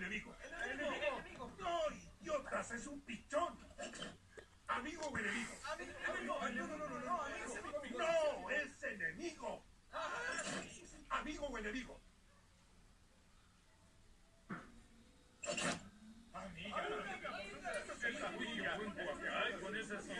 enemigo. ¿El enemigo? ¿El enemigo? No, idiotas, es un pichón. Amigo o enemigo. Amigo, enemigo. No, no, no, no, amigo. No, es enemigo. Amigo o enemigo. Amiga, amiga, amiga, amiga, amiga, amiga, amiga, amiga, amiga, amiga,